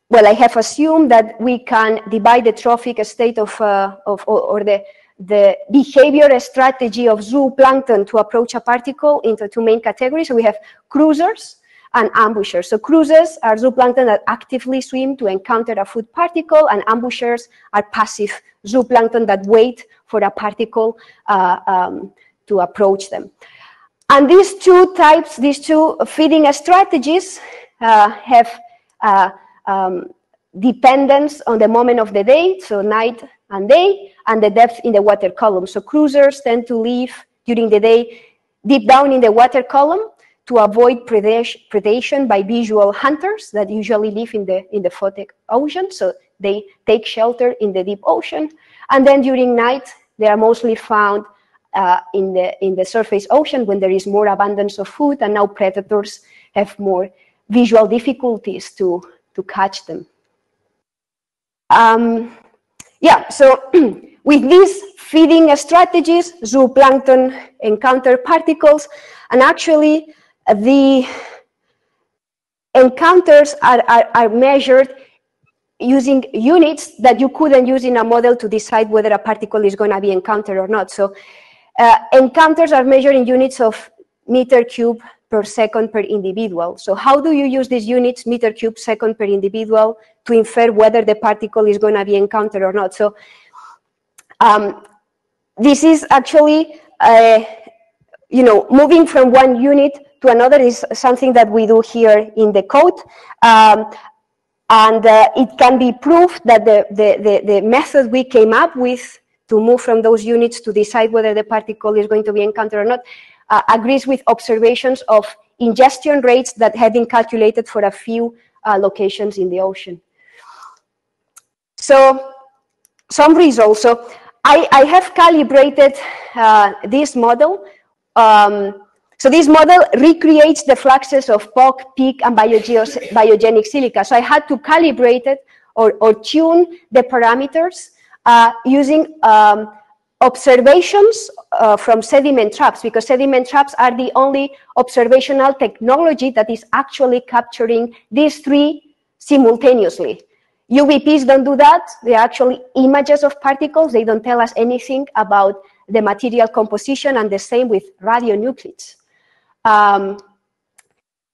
well, I have assumed that we can divide the trophic state of, uh, of or, or, the, the behavior strategy of zooplankton to approach a particle into two main categories. So we have cruisers and ambushers. So cruisers are zooplankton that actively swim to encounter a food particle, and ambushers are passive zooplankton that wait for a particle uh, um, to approach them. And these two types, these two feeding strategies uh, have uh, um, dependence on the moment of the day, so night and day, and the depth in the water column. So cruisers tend to live during the day deep down in the water column to avoid predation by visual hunters that usually live in the in the photic ocean. So they take shelter in the deep ocean, and then during night they are mostly found uh, in the in the surface ocean when there is more abundance of food, and now predators have more visual difficulties to to catch them. Um, yeah, so with these feeding strategies, zooplankton encounter particles, and actually the encounters are, are, are measured using units that you couldn't use in a model to decide whether a particle is going to be encountered or not. So uh, encounters are measured in units of meter cube per second per individual. So how do you use these units, meter cube second per individual, to infer whether the particle is going to be encountered or not? So um, this is actually, uh, you know, moving from one unit to another is something that we do here in the code. Um, and uh, it can be proved that the, the, the, the, method we came up with to move from those units to decide whether the particle is going to be encountered or not uh, agrees with observations of ingestion rates that have been calculated for a few uh, locations in the ocean. So some results. So I, I have calibrated uh, this model. Um, so this model recreates the fluxes of POC, PIC, and biogenic silica. So I had to calibrate it or, or tune the parameters uh, using um, observations uh, from sediment traps because sediment traps are the only observational technology that is actually capturing these three simultaneously. UVPs don't do that. They're actually images of particles. They don't tell us anything about the material composition and the same with radionuclides. Um,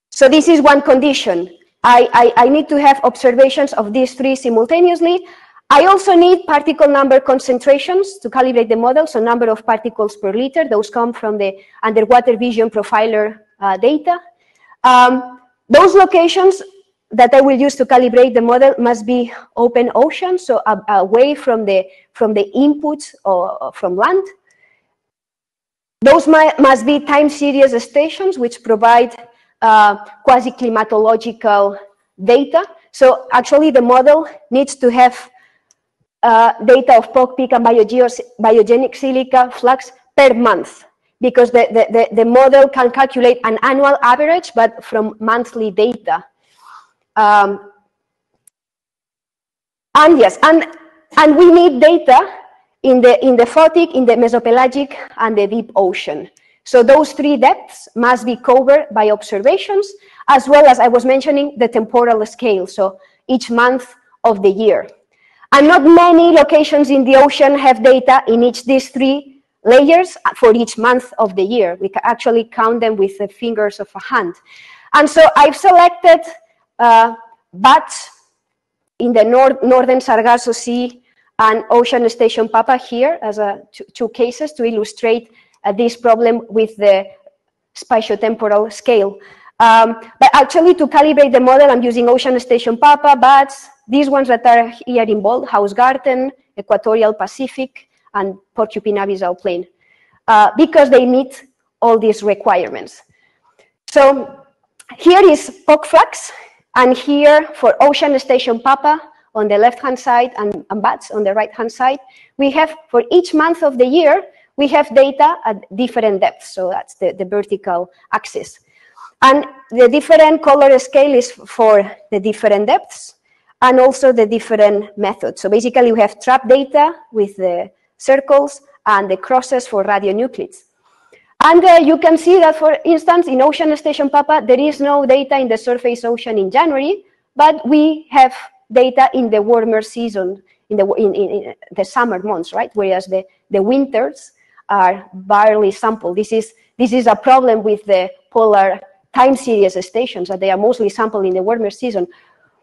so this is one condition. I, I, I need to have observations of these three simultaneously I also need particle number concentrations to calibrate the model, so number of particles per liter. Those come from the underwater vision profiler uh, data. Um, those locations that I will use to calibrate the model must be open ocean, so away from the, from the inputs or from land. Those must be time series stations which provide uh, quasi-climatological data. So actually the model needs to have uh, data of POC, PIC, and biogenic silica flux per month because the, the, the, the, model can calculate an annual average, but from monthly data. Um, and yes, and, and we need data in the, in the photic, in the mesopelagic, and the deep ocean. So those three depths must be covered by observations, as well as I was mentioning the temporal scale, so each month of the year. And not many locations in the ocean have data in each these three layers for each month of the year. We can actually count them with the fingers of a hand. And so I've selected uh, BATS in the nor northern Sargasso Sea and Ocean Station Papa here as a, two, two cases to illustrate uh, this problem with the spatiotemporal scale. Um, but actually, to calibrate the model, I'm using Ocean Station Papa, BATS, these ones that are here in bold, Hausgarten, Equatorial Pacific, and Porcupine-Abyssal Plain, uh, because they meet all these requirements. So here is POC flux, and here for Ocean Station Papa on the left-hand side and, and BATS on the right-hand side, we have for each month of the year, we have data at different depths. So that's the, the vertical axis. And the different color scale is for the different depths and also the different methods. So basically we have trap data with the circles and the crosses for radionuclides. And uh, you can see that, for instance, in Ocean Station Papa, there is no data in the surface ocean in January, but we have data in the warmer season, in the, in, in, the summer months, right? Whereas the, the winters are barely sampled. This is, this is a problem with the polar time series stations, that they are mostly sampled in the warmer season.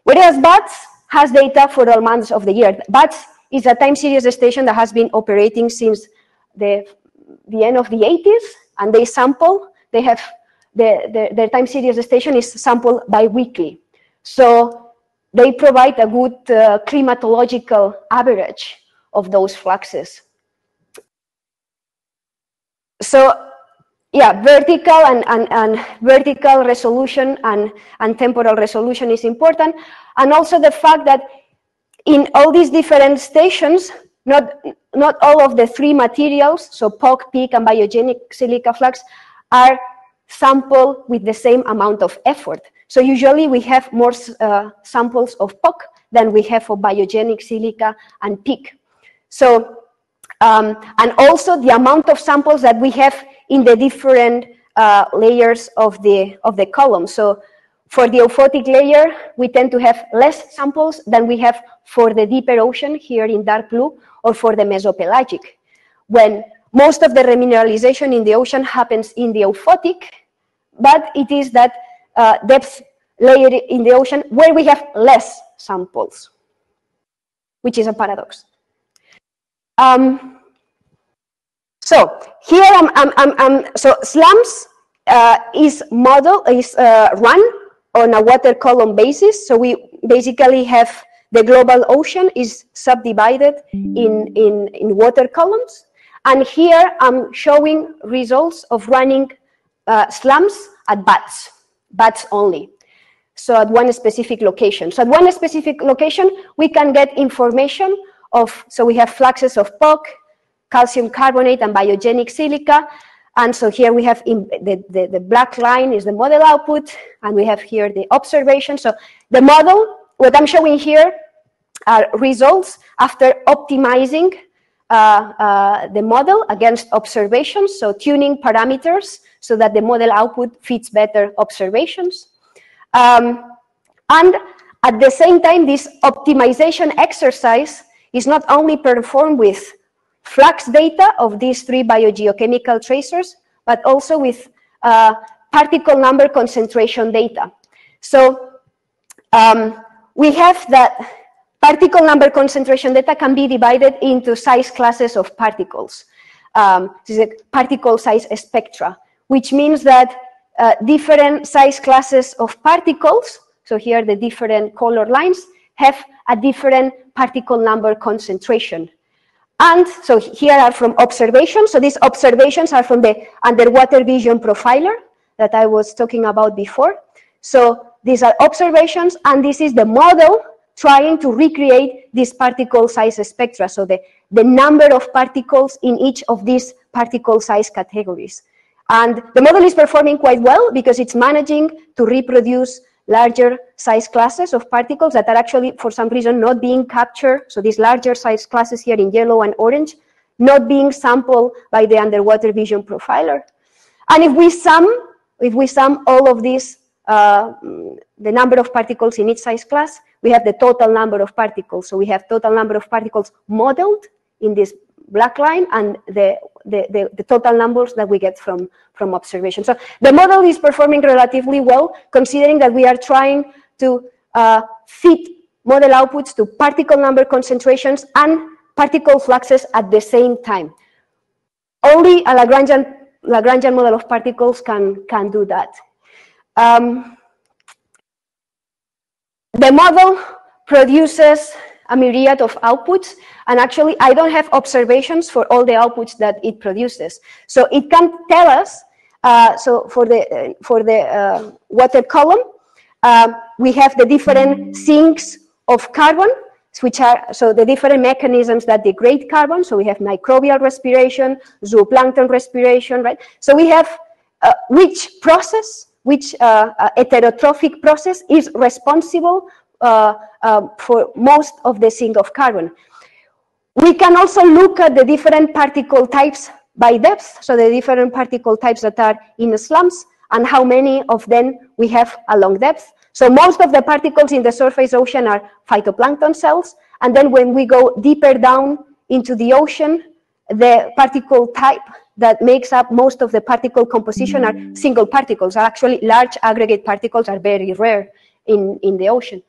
Whereas BATS has data for all months of the year. BATS is a time series station that has been operating since the, the end of the 80s and they sample, they have, the, the, their time series station is sampled bi-weekly. So they provide a good uh, climatological average of those fluxes. So yeah, vertical and, and, and vertical resolution and, and temporal resolution is important. And also the fact that in all these different stations, not, not all of the three materials, so POC, PIC, and biogenic silica flux, are sampled with the same amount of effort. So usually we have more uh, samples of POC than we have of biogenic silica and PIC. So, um, and also the amount of samples that we have in the different uh, layers of the, of the column. So for the euphotic layer, we tend to have less samples than we have for the deeper ocean here in dark blue or for the mesopelagic. When most of the remineralization in the ocean happens in the euphotic, but it is that uh, depth layer in the ocean where we have less samples, which is a paradox. Um, so here I'm, I'm, I'm, so SLAMS uh, is model is uh, run on a water column basis. So we basically have the global ocean is subdivided in, in, in water columns. And here I'm showing results of running uh, SLAMS at BATS, BATS only. So at one specific location. So at one specific location, we can get information of, so we have fluxes of POC, calcium carbonate, and biogenic silica. And so here we have the, the, the, black line is the model output, and we have here the observation. So the model, what I'm showing here are results after optimizing uh, uh, the model against observations, so tuning parameters so that the model output fits better observations. Um, and at the same time, this optimization exercise is not only performed with flux data of these three biogeochemical tracers, but also with uh, particle number concentration data. So um, we have that particle number concentration data can be divided into size classes of particles. Um, this is a particle size spectra, which means that uh, different size classes of particles, so here the different color lines, have a different particle number concentration. And so here are from observations. So these observations are from the underwater vision profiler that I was talking about before. So these are observations, and this is the model trying to recreate this particle size spectra. So the, the number of particles in each of these particle size categories. And the model is performing quite well because it's managing to reproduce larger size classes of particles that are actually, for some reason, not being captured. So these larger size classes here in yellow and orange, not being sampled by the underwater vision profiler. And if we sum, if we sum all of these, uh, the number of particles in each size class, we have the total number of particles. So we have total number of particles modeled in this black line and the, the, the, the, total numbers that we get from, from observation. So the model is performing relatively well, considering that we are trying to uh, fit model outputs to particle number concentrations and particle fluxes at the same time. Only a Lagrangian, Lagrangian model of particles can, can do that. Um, the model produces a myriad of outputs. And actually, I don't have observations for all the outputs that it produces. So it can tell us, uh, so for the, uh, for the uh, water column, uh, we have the different sinks of carbon, which are, so the different mechanisms that degrade carbon. So we have microbial respiration, zooplankton respiration, right? So we have uh, which process, which uh, heterotrophic process is responsible uh, um, Uh, uh, for most of the sink of carbon. We can also look at the different particle types by depth, so the different particle types that are in the SLAMS and how many of them we have along depth. So most of the particles in the surface ocean are phytoplankton cells. And then when we go deeper down into the ocean, the particle type that makes up most of the particle composition are single particles. Actually, large aggregate particles are very rare in, in the ocean.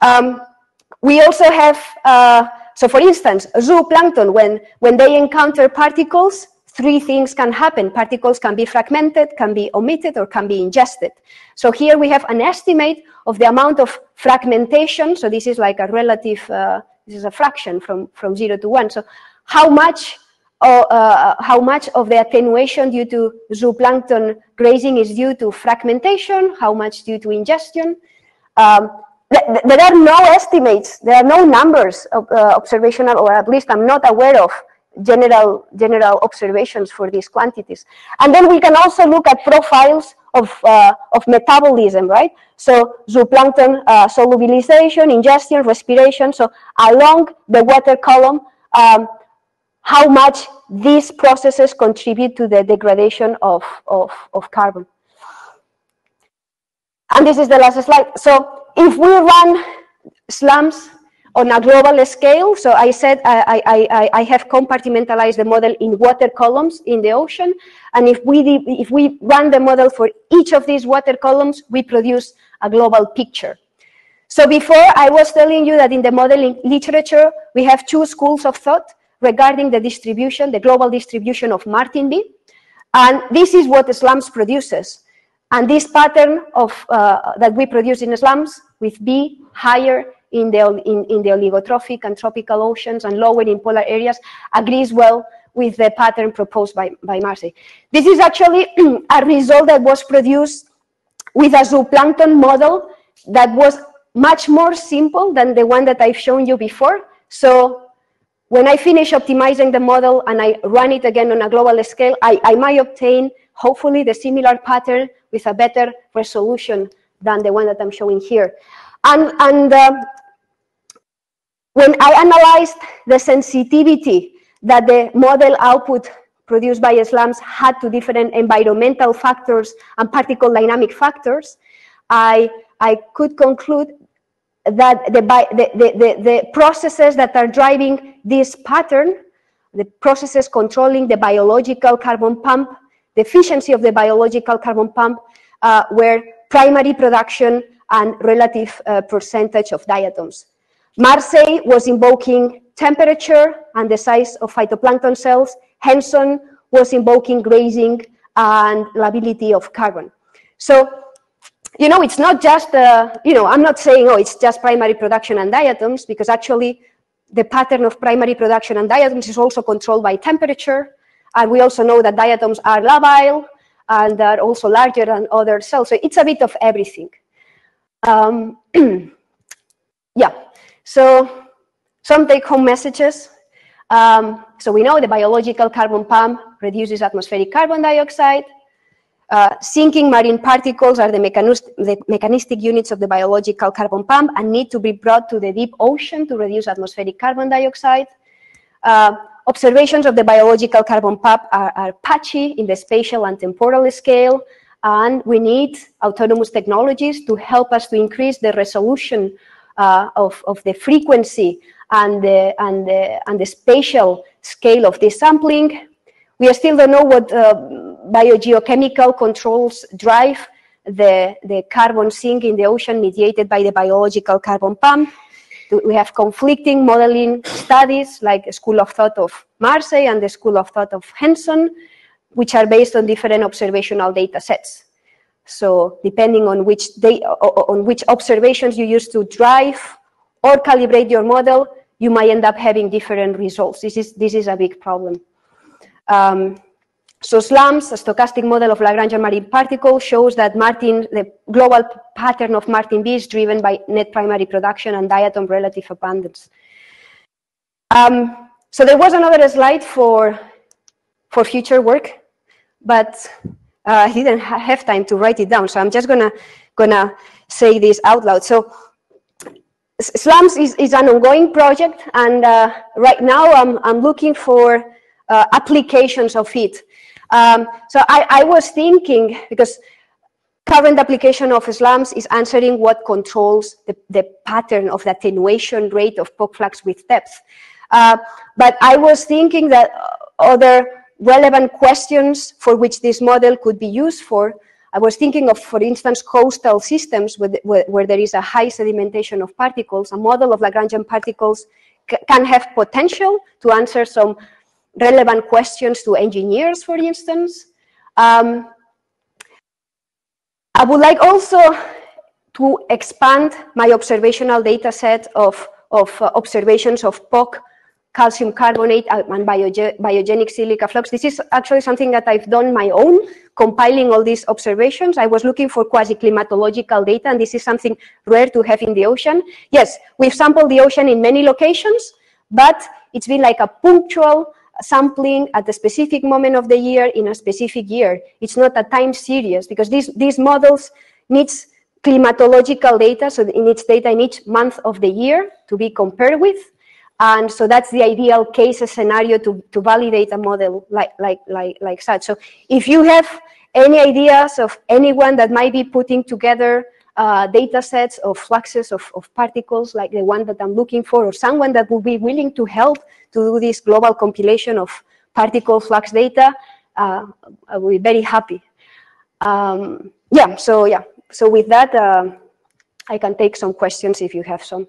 Um, we also have, uh, so for instance, zooplankton, when, when they encounter particles, three things can happen. Particles can be fragmented, can be omitted, or can be ingested. So here we have an estimate of the amount of fragmentation. So this is like a relative, uh, this is a fraction from, from zero to one. So how much, uh, uh, how much of the attenuation due to zooplankton grazing is due to fragmentation, how much due to ingestion. Um, there are no estimates, there are no numbers of uh, observational, or at least I'm not aware of general, general observations for these quantities. And then we can also look at profiles of, uh, of metabolism, right? So zooplankton uh, solubilization, ingestion, respiration. So along the water column, um, how much these processes contribute to the degradation of, of, of carbon. And this is the last slide. So if we run SLAMS on a global scale, so I said I, I, I, have compartmentalized the model in water columns in the ocean. And if we, if we run the model for each of these water columns, we produce a global picture. So before I was telling you that in the modeling literature, we have two schools of thought regarding the distribution, the global distribution of Martin B. And this is what the SLAMS produces. And this pattern of, uh, that we produce in SLAMS with B higher in the, in, in the oligotrophic and tropical oceans and lower in polar areas agrees well with the pattern proposed by, by Marsay. This is actually a result that was produced with a zooplankton model that was much more simple than the one that I've shown you before. So when I finish optimizing the model and I run it again on a global scale, I, I might obtain, hopefully, the similar pattern with a better resolution than the one that I'm showing here. And, and uh, when I analyzed the sensitivity that the model output produced by SLAMS had to different environmental factors and particle dynamic factors, I, I could conclude that the, the, the, the, processes that are driving this pattern, the processes controlling the biological carbon pump, the efficiency of the biological carbon pump, uh, were primary production and relative uh, percentage of diatoms. Marsay was invoking temperature and the size of phytoplankton cells. Henson was invoking grazing and lability of carbon. So, you know, it's not just, uh, you know, I'm not saying, oh, it's just primary production and diatoms, because actually the pattern of primary production and diatoms is also controlled by temperature. And we also know that diatoms are labile and are also larger than other cells. So it's a bit of everything. Um, yeah. So some take-home messages. Um, so we know the biological carbon pump reduces atmospheric carbon dioxide. Uh, sinking marine particles are the, the, mechanistic units of the biological carbon pump and need to be brought to the deep ocean to reduce atmospheric carbon dioxide. Uh, observations of the biological carbon pump are, are patchy in the spatial and temporal scale, and we need autonomous technologies to help us to increase the resolution uh, of, of the frequency and the, and, the, and the spatial scale of this sampling. We still don't know what uh, biogeochemical controls drive the, the carbon sink in the ocean mediated by the biological carbon pump. We have conflicting modeling studies like the School of Thought of Marsay and the School of Thought of Henson, which are based on different observational data sets. So depending on which, day on which observations you use to drive or calibrate your model, you might end up having different results. This is, this is a big problem. Um, so SLAMS, a stochastic model of Lagrangian marine particles, shows that Martin, the global pattern of Martin B is driven by net primary production and diatom relative abundance. Um, so there was another slide for, for future work, but uh, I didn't ha have time to write it down, so I'm just gonna gonna say this out loud. So SLAMS is, is an ongoing project, and uh, right now I'm, I'm looking for uh, applications of it. Um, so I, I was thinking, because current application of SLAMS is answering what controls the, the pattern of the attenuation rate of POC flux with depth. Uh, but I was thinking that other relevant questions for which this model could be used for I was thinking of, for instance, coastal systems where, where there is a high sedimentation of particles. A model of Lagrangian particles can have potential to answer some relevant questions to engineers, for instance. Um, I would like also to expand my observational data set of, of uh, observations of POC calcium carbonate and biogenic silica flux. This is actually something that I've done my own, compiling all these observations. I was looking for quasi-climatological data, and this is something rare to have in the ocean. Yes, we've sampled the ocean in many locations, but it's been like a punctual sampling at a specific moment of the year in a specific year. It's not a time series because these, these models needs climatological data, so it needs data in each month of the year to be compared with. And so that's the ideal case scenario to, to validate a model like, like, like, like such. So if you have any ideas of anyone that might be putting together uh, data sets of fluxes of, of particles like the one that I'm looking for, or someone that would be willing to help to do this global compilation of particle flux data, uh, I will be very happy. Um, yeah, so yeah, so with that, uh, I can take some questions if you have some.